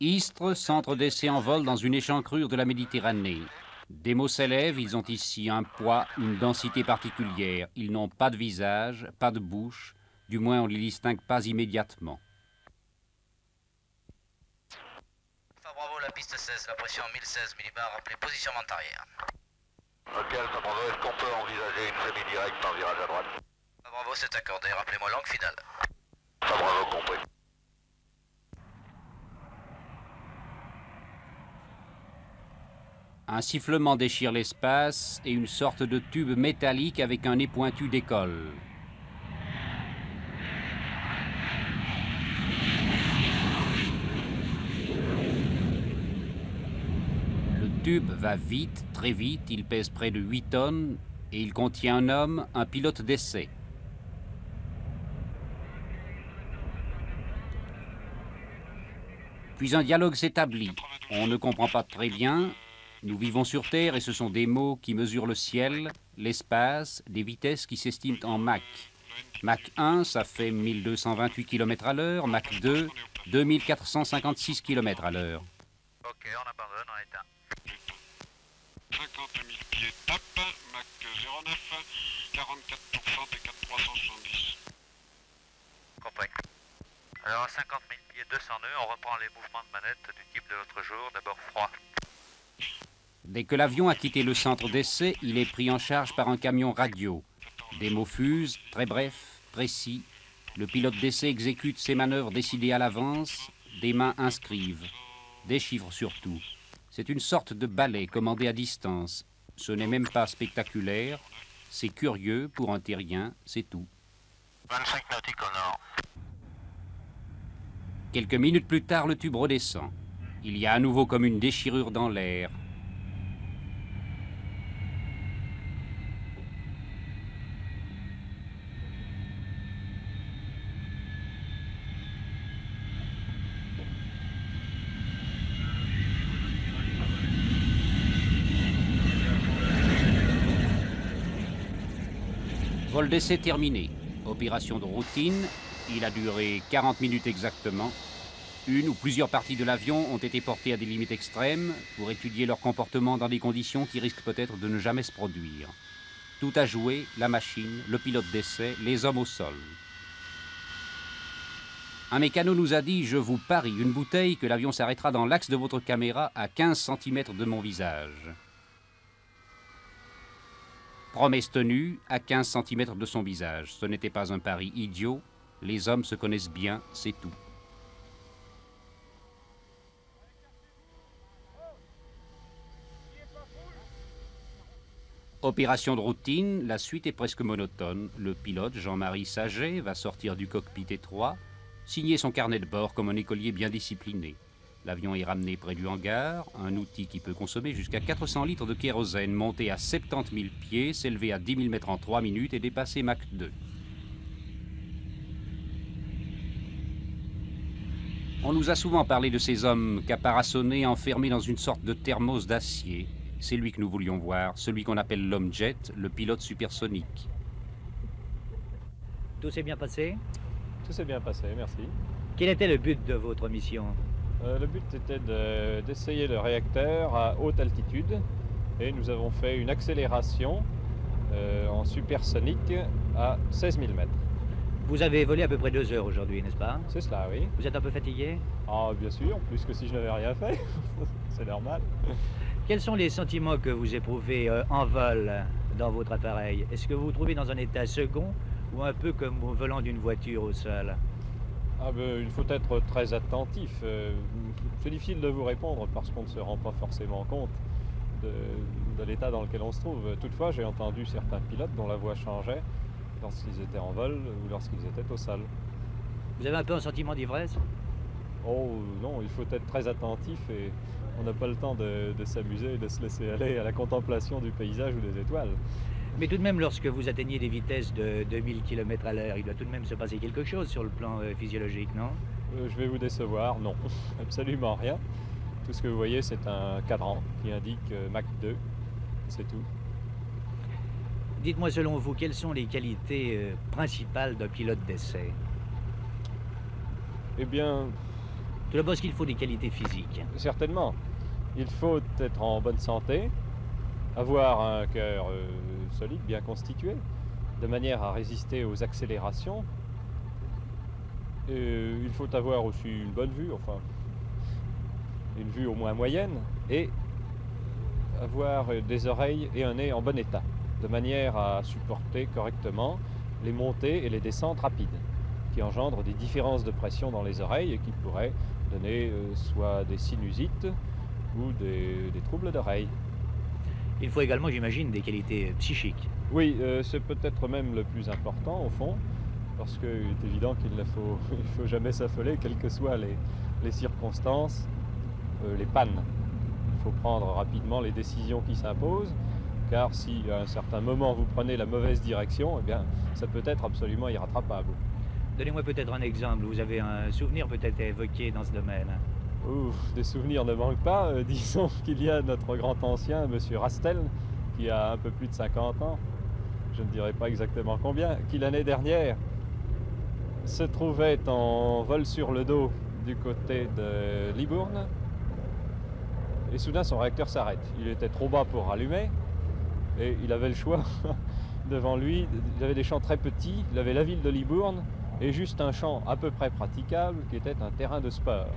Istres, centre d'essai en vol dans une échancrure de la Méditerranée. Des mots s'élèvent, ils ont ici un poids, une densité particulière. Ils n'ont pas de visage, pas de bouche, du moins on ne les distingue pas immédiatement. Bravo, la piste 16, la pression 1016 millibars, rappelez positionnement arrière. Ok, Alpha Bravo, est-ce qu'on peut envisager une semi-directe en virage à droite? Bravo, c'est accordé, rappelez-moi langue finale. Bravo, compris. Un sifflement déchire l'espace et une sorte de tube métallique avec un nez pointu décolle. Le tube va vite, très vite, il pèse près de 8 tonnes et il contient un homme, un pilote d'essai. Puis un dialogue s'établit. On ne comprend pas très bien, nous vivons sur Terre et ce sont des mots qui mesurent le ciel, l'espace, des vitesses qui s'estiment en Mach. Mach 1, ça fait 1228 km à l'heure, Mach 2, 2456 km à l'heure. Ok, on abandonne, on éteint. 50 000 pieds tape, Mach 09, 44% des 4370. Compris. Alors à 50 000 pieds 200 nœuds, on reprend les mouvements de manette du type de l'autre jour, d'abord froid. Dès que l'avion a quitté le centre d'essai, il est pris en charge par un camion radio. Des mots fusent, très brefs, précis. Le pilote d'essai exécute ses manœuvres décidées à l'avance, des mains inscrivent, des chiffres surtout. C'est une sorte de ballet commandé à distance. Ce n'est même pas spectaculaire, c'est curieux pour un terrien, c'est tout. 25 nautiques au nord. Quelques minutes plus tard, le tube redescend. Il y a à nouveau comme une déchirure dans l'air. Vol d'essai terminé. Opération de routine. Il a duré 40 minutes exactement. Une ou plusieurs parties de l'avion ont été portées à des limites extrêmes pour étudier leur comportement dans des conditions qui risquent peut-être de ne jamais se produire. Tout a joué, la machine, le pilote d'essai, les hommes au sol. Un mécano nous a dit, je vous parie une bouteille, que l'avion s'arrêtera dans l'axe de votre caméra à 15 cm de mon visage. Promesse tenue, à 15 cm de son visage. Ce n'était pas un pari idiot. Les hommes se connaissent bien, c'est tout. Opération de routine, la suite est presque monotone. Le pilote, Jean-Marie Saget, va sortir du cockpit étroit, signer son carnet de bord comme un écolier bien discipliné. L'avion est ramené près du hangar, un outil qui peut consommer jusqu'à 400 litres de kérosène, monter à 70 000 pieds, s'élever à 10 000 mètres en 3 minutes et dépasser Mach 2. On nous a souvent parlé de ces hommes caparaçonnés, enfermés dans une sorte de thermos d'acier. C'est lui que nous voulions voir, celui qu'on appelle l'homme jet, le pilote supersonique. Tout s'est bien passé? Tout s'est bien passé, merci. Quel était le but de votre mission? Euh, le but était de- d'essayer le réacteur à haute altitude et nous avons fait une accélération euh, en supersonique à 16 000 mètres. Vous avez volé à peu près deux heures aujourd'hui, n'est-ce pas? C'est cela, oui. Vous êtes un peu fatigué? Ah, bien sûr, plus que si je n'avais rien fait. C'est normal. Quels sont les sentiments que vous éprouvez euh, en vol dans votre appareil? Est-ce que vous vous trouvez dans un état second ou un peu comme au volant d'une voiture au sol? Ah ben, il faut être très attentif. Euh, C'est difficile de vous répondre parce qu'on ne se rend pas forcément compte de, de l'état dans lequel on se trouve. Toutefois, j'ai entendu certains pilotes dont la voix changeait lorsqu'ils étaient en vol ou lorsqu'ils étaient au sol. Vous avez un peu un sentiment d'ivresse? Oh non, il faut être très attentif et on n'a pas le temps de, de s'amuser et de se laisser aller à la contemplation du paysage ou des étoiles. Mais tout de même, lorsque vous atteignez des vitesses de 2000 km à l'heure, il doit tout de même se passer quelque chose sur le plan euh, physiologique, non? Euh, je vais vous décevoir, non, absolument rien. Tout ce que vous voyez, c'est un cadran qui indique euh, Mach 2, c'est tout. Dites-moi, selon vous, quelles sont les qualités principales d'un pilote d'essai? Eh bien, Tout d'abord, est-ce qu'il faut des qualités physiques Certainement. Il faut être en bonne santé, avoir un cœur euh, solide, bien constitué, de manière à résister aux accélérations. Et il faut avoir aussi une bonne vue, enfin une vue au moins moyenne, et avoir des oreilles et un nez en bon état, de manière à supporter correctement les montées et les descentes rapides, qui engendrent des différences de pression dans les oreilles et qui pourraient donner euh, soit des sinusites ou des, des troubles d'oreille. Il faut également, j'imagine, des qualités psychiques. Oui, euh, c'est peut-être même le plus important au fond, parce qu'il est évident qu'il ne faut, il faut jamais s'affoler, quelles que soient les, les circonstances, euh, les pannes. Il faut prendre rapidement les décisions qui s'imposent, car si à un certain moment vous prenez la mauvaise direction, eh bien, ça peut être absolument irrattrapable. Donnez-moi peut-être un exemple. Vous avez un souvenir peut-être à évoquer dans ce domaine. Ouf, des souvenirs ne manquent pas. Euh, disons qu'il y a notre grand ancien, Monsieur Rastel, qui a un peu plus de 50 ans, je ne dirais pas exactement combien, qui l'année dernière se trouvait en vol sur le dos du côté de Libourne. Et soudain, son réacteur s'arrête. Il était trop bas pour allumer. Et il avait le choix devant lui. Il avait des champs très petits. Il avait la ville de Libourne et juste un champ à peu près praticable qui était un terrain de sport.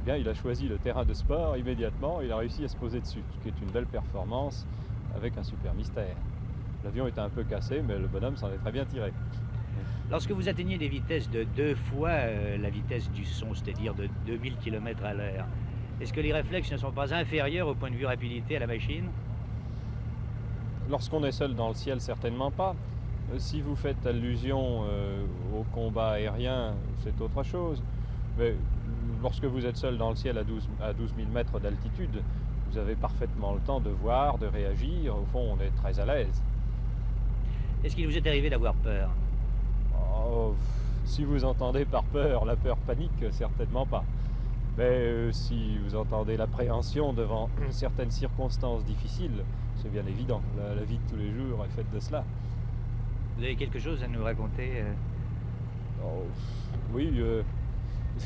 Eh bien, il a choisi le terrain de sport immédiatement. Il a réussi à se poser dessus, ce qui est une belle performance avec un super mystère. L'avion était un peu cassé, mais le bonhomme s'en est très bien tiré. Lorsque vous atteignez des vitesses de deux fois euh, la vitesse du son, c'est-à-dire de 2000 km à l'heure, est-ce que les réflexes ne sont pas inférieurs au point de vue rapidité à la machine? Lorsqu'on est seul dans le ciel, certainement pas. Euh, Si vous faites allusion euh, au combat aérien, c'est autre chose. Mais lorsque vous êtes seul dans le ciel à 12, à 12 000 mètres d'altitude, vous avez parfaitement le temps de voir, de réagir. Au fond, on est très à l'aise. Est-ce qu'il vous est arrivé d'avoir peur? Oh, si vous entendez par peur la peur panique, certainement pas. Mais euh, si vous entendez l'appréhension devant certaines circonstances difficiles, c'est bien évident. La, la vie de tous les jours est faite de cela. Vous avez quelque chose à nous raconter euh? Oh, oui, euh,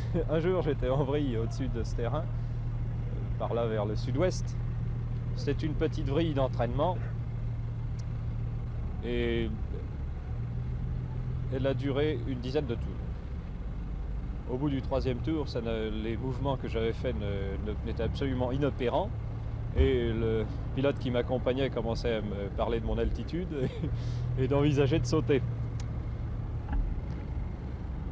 un jour j'étais en vrille au-dessus de ce terrain, euh, par là vers le sud-ouest. C'était une petite vrille d'entraînement. Et elle a duré une dizaine de tours. Au bout du troisième tour, les mouvements que j'avais faits n'étaient absolument inopérants. Et le pilote qui m'accompagnait commençait à me parler de mon altitude et d'envisager de sauter.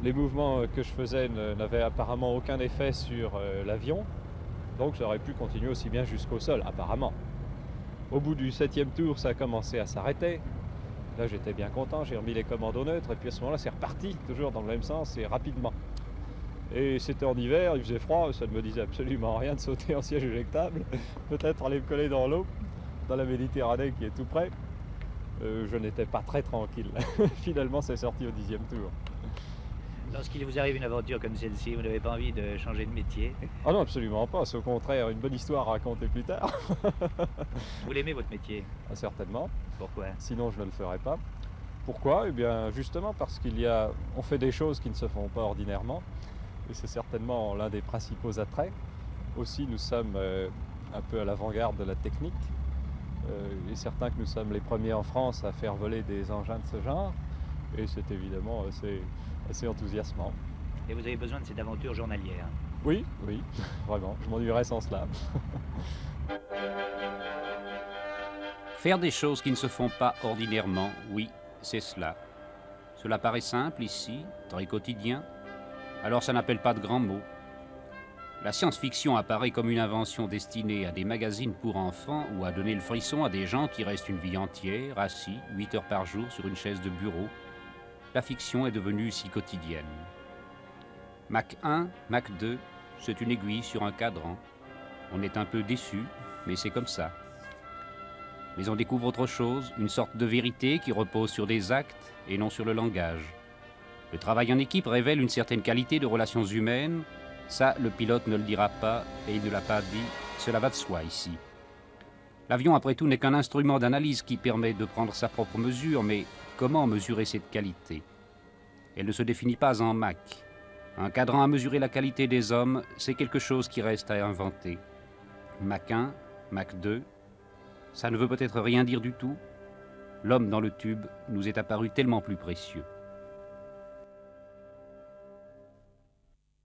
Les mouvements euh, que je faisais n'avaient apparemment aucun effet sur euh, l'avion, donc ça aurait pu continuer aussi bien jusqu'au sol, apparemment. Au bout du septième tour, ça a commencé à s'arrêter. Là, j'étais bien content, j'ai remis les commandos neutres, et puis à ce moment-là, c'est reparti, toujours dans le même sens et rapidement. Et c'était en hiver, il faisait froid, ça ne me disait absolument rien de sauter en siège éjectable. Peut-être aller me coller dans l'eau, dans la Méditerranée qui est tout près. Euh, je n'étais pas très tranquille. Finalement, c'est sorti au dixième tour. Lorsqu'il vous arrive une aventure comme celle-ci, vous n'avez pas envie de changer de métier Ah non, absolument pas. C'est au contraire une bonne histoire à raconter plus tard. Vous l'aimez votre métier? Ah, certainement. Pourquoi? Sinon, je ne le ferais pas. Pourquoi? Eh bien, justement parce qu'il y a, on fait des choses qui ne se font pas ordinairement, et c'est certainement l'un des principaux attraits. Aussi, nous sommes euh, un peu à l'avant-garde de la technique. Euh, il est certain que nous sommes les premiers en France à faire voler des engins de ce genre, et c'est évidemment assez, assez enthousiasmant. Et vous avez besoin de cette aventure journalière Oui, oui, vraiment, je m'ennuierais sans cela. Faire des choses qui ne se font pas ordinairement, oui, c'est cela. Cela paraît simple ici, très quotidien, alors ça n'appelle pas de grands mots. La science-fiction apparaît comme une invention destinée à des magazines pour enfants ou à donner le frisson à des gens qui restent une vie entière, assis, 8 heures par jour sur une chaise de bureau. La fiction est devenue si quotidienne. Mac 1, Mac 2, c'est une aiguille sur un cadran. On est un peu déçu, mais c'est comme ça. Mais on découvre autre chose, une sorte de vérité qui repose sur des actes et non sur le langage. Le travail en équipe révèle une certaine qualité de relations humaines. Ça, le pilote ne le dira pas et il ne l'a pas dit. Cela va de soi ici. L'avion, après tout, n'est qu'un instrument d'analyse qui permet de prendre sa propre mesure, mais comment mesurer cette qualité? Elle ne se définit pas en Mach. Un cadran à mesurer la qualité des hommes, c'est quelque chose qui reste à inventer. Mach 1, Mach 2, ça ne veut peut-être rien dire du tout. L'homme dans le tube nous est apparu tellement plus précieux.